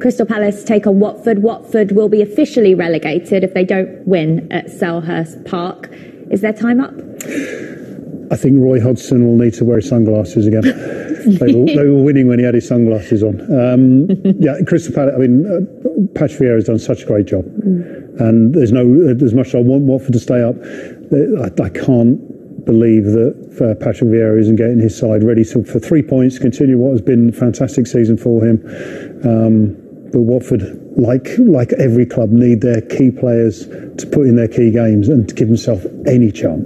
Crystal Palace take on Watford. Watford will be officially relegated if they don't win at Selhurst Park. Is their time up? I think Roy Hodgson will need to wear his sunglasses again. they, were, they, were, winning when he had his sunglasses on. Um, yeah, Crystal Palace. I mean, uh, Patch Vieira has done such a great job, mm. and there's no as much as I want Watford to stay up. I, I can't believe that uh, Patrick Vieira isn't getting his side ready to, for three points, continue what has been a fantastic season for him. Um, but Watford, like like every club, need their key players to put in their key games and to give themselves any chance.